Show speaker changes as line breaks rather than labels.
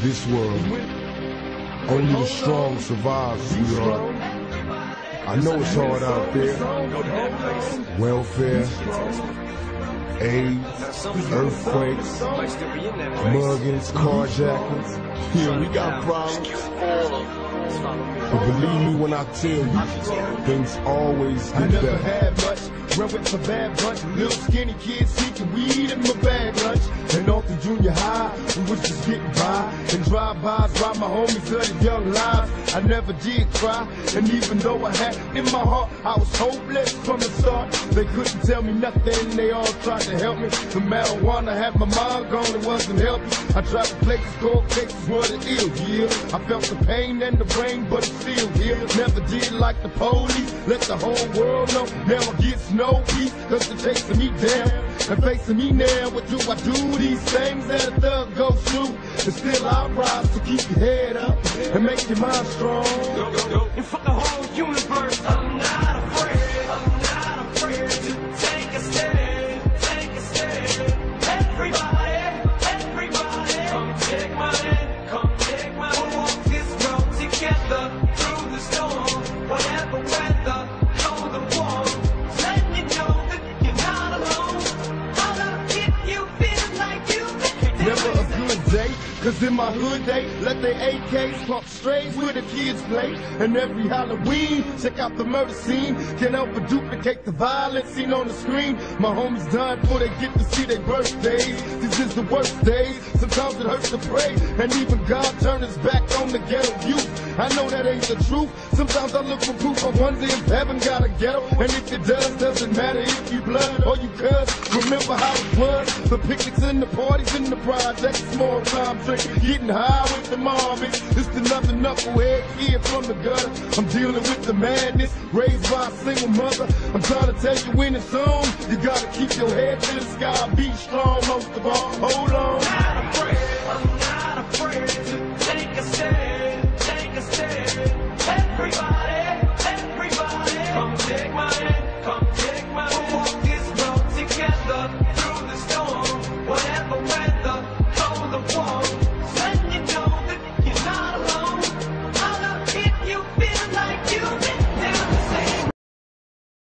this world. Only the strong survive, sweetheart. I know it's hard out there. Welfare, AIDS, earthquakes, muggings, carjackings. Yeah, we got problems. But believe me when I tell you, things always get I
never
better.
had much. Run with my bad bunch. Little skinny kids seeking weed in my bag lunch. And off just getting by. And drive-bys while my homies lived young lives. I never did cry. And even though I had in my heart, I was hopeless from the start. They couldn't tell me nothing. They all tried to help me. The marijuana had my mind gone. It wasn't helping. I traveled places, cold cases, what it is, yeah. I felt the pain and the rain, but it's still here. Never did like the police. Let the whole world know. Never gets no peace, cause they're chasing me down. And facing me now, what do I do? These things that a thug goes through. And still I rise, so keep your head up and make your mind strong.
And for the whole
Never a good day, cause in my hood they let their AKs pump strays where the kids play. And every Halloween, check out the murder scene. Can't help but duplicate the violence seen on the screen. My homies dying before they get to see their birthdays. This is the worst days, sometimes it hurts to pray. And even God turned his back on the ghetto youth. I know that ain't the truth. Sometimes I look for proof. I wonder if heaven got a ghetto. And if it does, doesn't matter if you blood or you cuss. Remember how it was? The picnics and the parties and the projects. Small time drinking, getting high with the mommies. It's another knucklehead kid from the gutter. I'm dealing with the madness, raised by a single mother. I'm trying to tell you when it's on. You gotta keep your head to the sky, be strong most of all. Hold on.